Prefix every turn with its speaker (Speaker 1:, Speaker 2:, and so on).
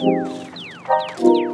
Speaker 1: Música